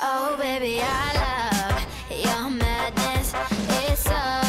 Oh, baby, I love your madness. It's so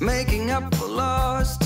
making up for lost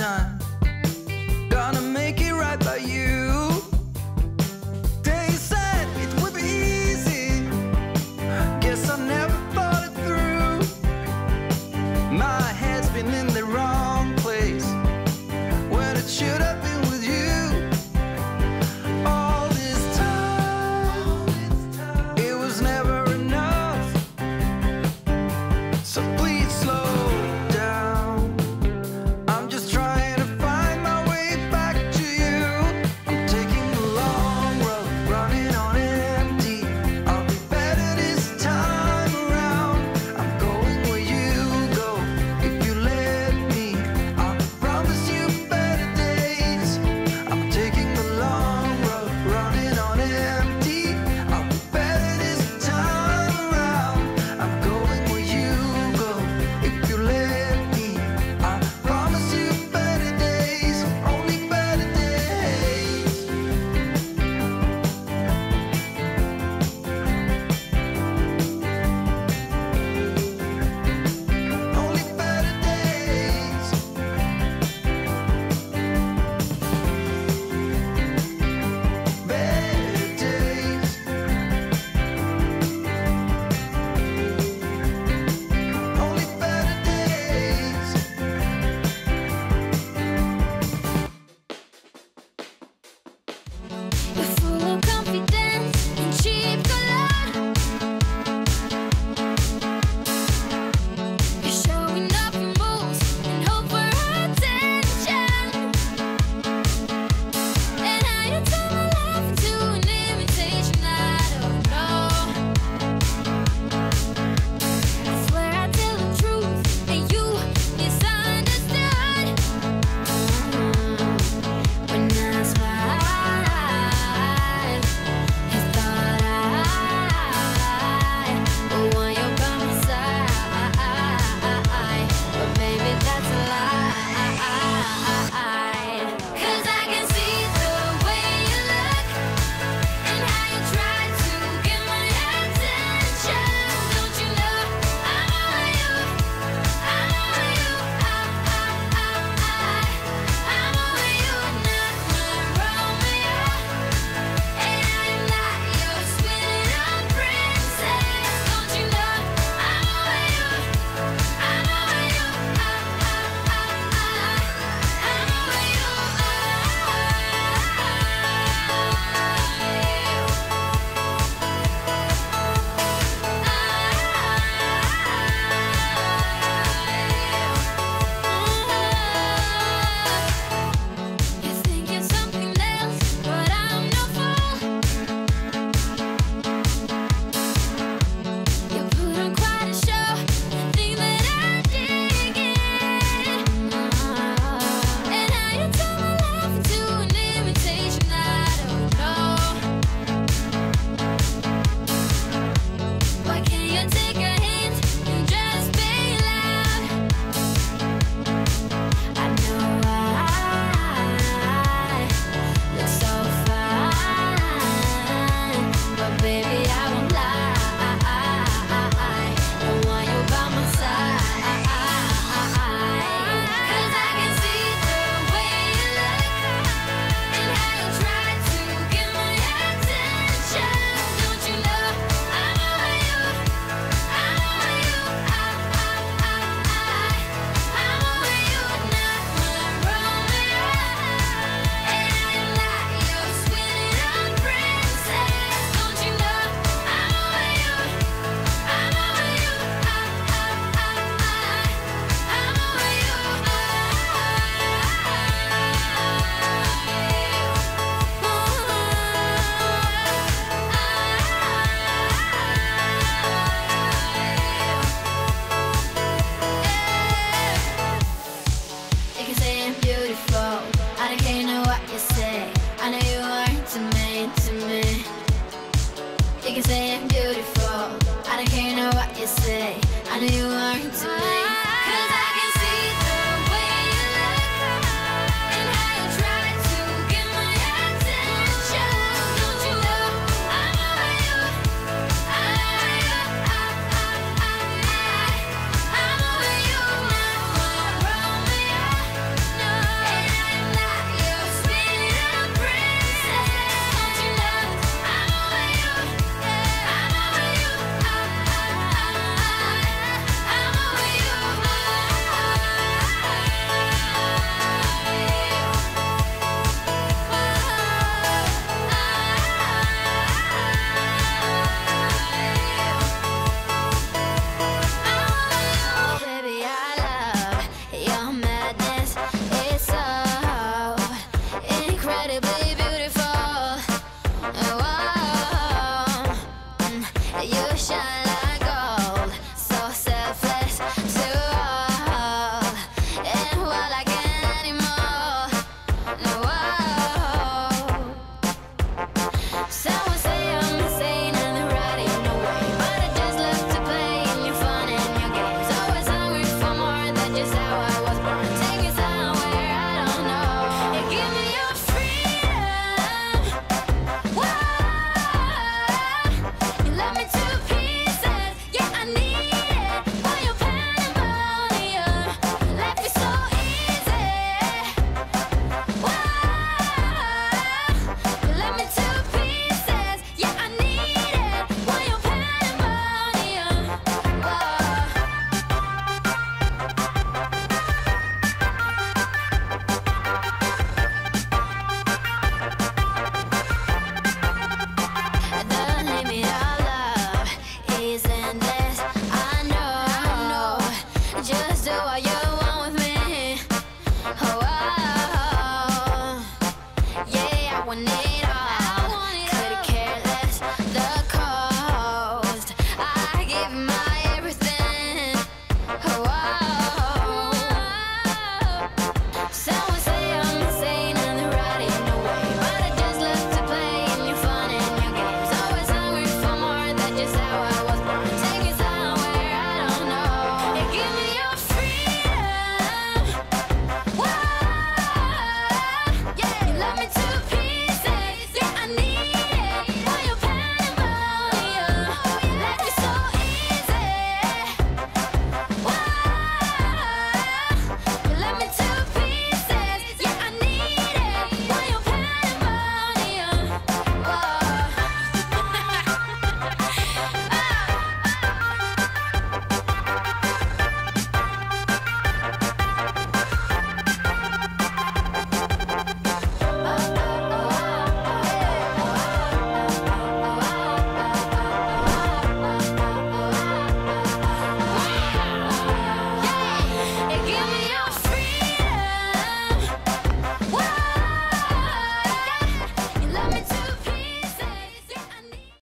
can say I'm beautiful. I don't care no what you say. I know you